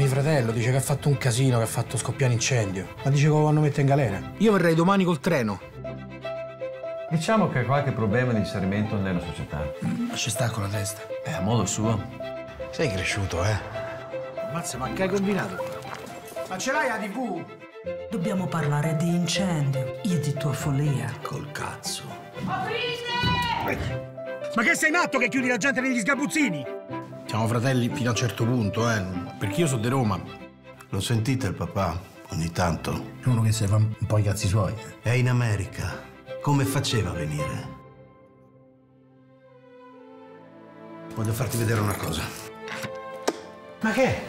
Mio fratello dice che ha fatto un casino, che ha fatto scoppiare un incendio. Ma dice che lo vanno mettere in galera. Io verrei domani col treno. Diciamo che ha qualche problema di inserimento nella società. Ma ci sta con la testa. È a modo suo. Sei cresciuto, eh? Mazza, ma che hai combinato qua? Ma ce l'hai la TV? Dobbiamo parlare di incendio e di tua follia. Col cazzo. Ma che sei matto che chiudi la gente negli sgabuzzini? Siamo fratelli fino a un certo punto, eh? Perché io sono di Roma. Lo sentite il papà? Ogni tanto. È uno che si fa un po' i cazzi suoi. È in America. Come faceva a venire? Voglio farti vedere una cosa. Ma che?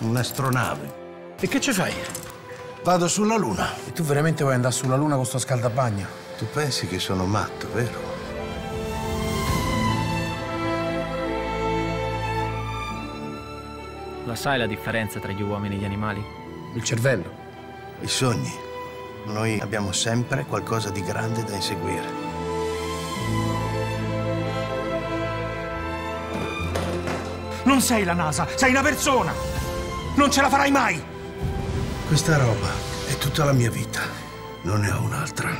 Un'astronave. E che ci fai? Vado sulla Luna. E tu veramente vuoi andare sulla Luna con sto scaldabagno? Tu pensi che sono matto, vero? La sai la differenza tra gli uomini e gli animali? Il cervello. I sogni. Noi abbiamo sempre qualcosa di grande da inseguire. Non sei la NASA, sei una persona! Non ce la farai mai! Questa roba è tutta la mia vita. Non ne ho un'altra.